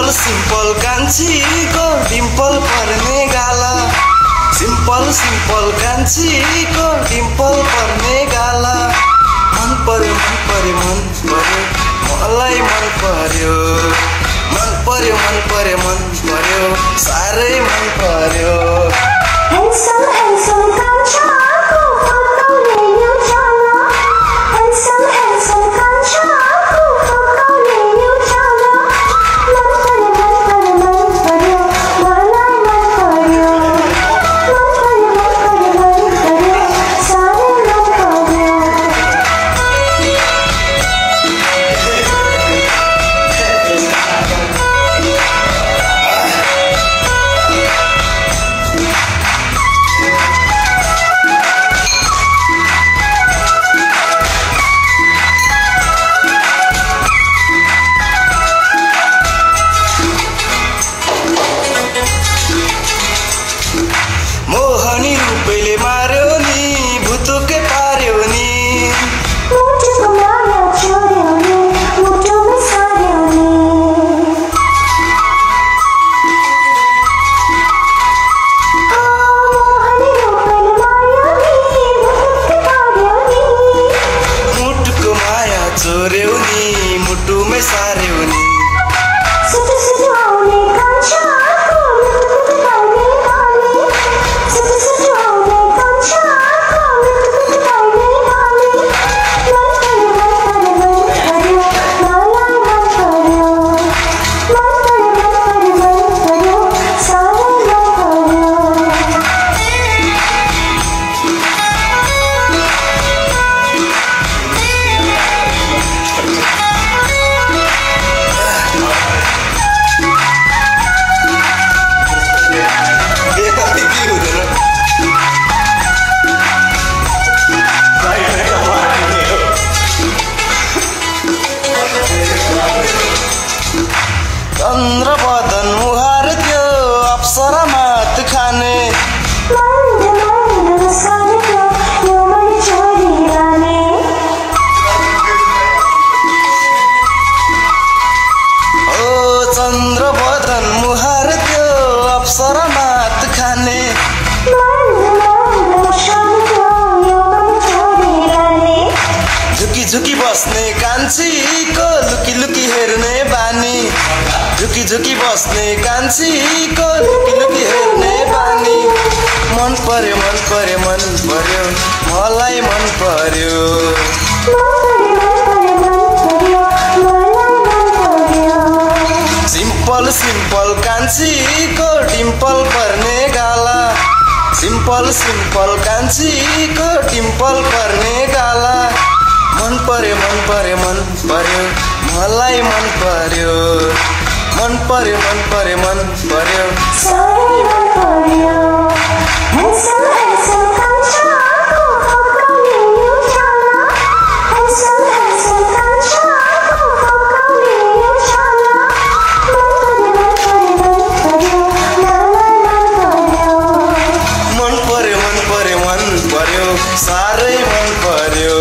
Simple simple कान्छीको Dimple पर्ने गाला simple simple कान्छीको Dimple पर्ने गाला मन पर्यो मन पर्यो मन पर्यो मलाई मन पर्यो मन पर्यो मन पर्यो मन पर्यो साह्रै मन पर्यो सारे उन्हें झुकी बस्ने कान्छीको लुकी लुकी हेर्ने बानी? झुकी झुकी बस्ने कान्छीको लुकी लुकी हेर्ने बानी? मन पर्यो मन पर्यो मन पर्यो मलाई मन पर्यो। सिम्पल सिम्पल कान्छीको डिम्पल पर्ने गाला? सिम्पल सिम्पल कान्छीको डिम्पल पर्ने गाला? मन पर्यो मन पर्यो मन पर्यो। मलाई मन पर्यो। मन पर्यो मन पर्यो मन पर्यो। मन मन मन पर्यो। साह्रै मन पर्यो।